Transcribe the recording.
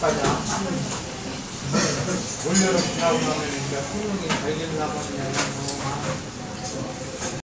바쁘다. 올여름 지나고 나면 이제 풍이 잘 되나 보냐?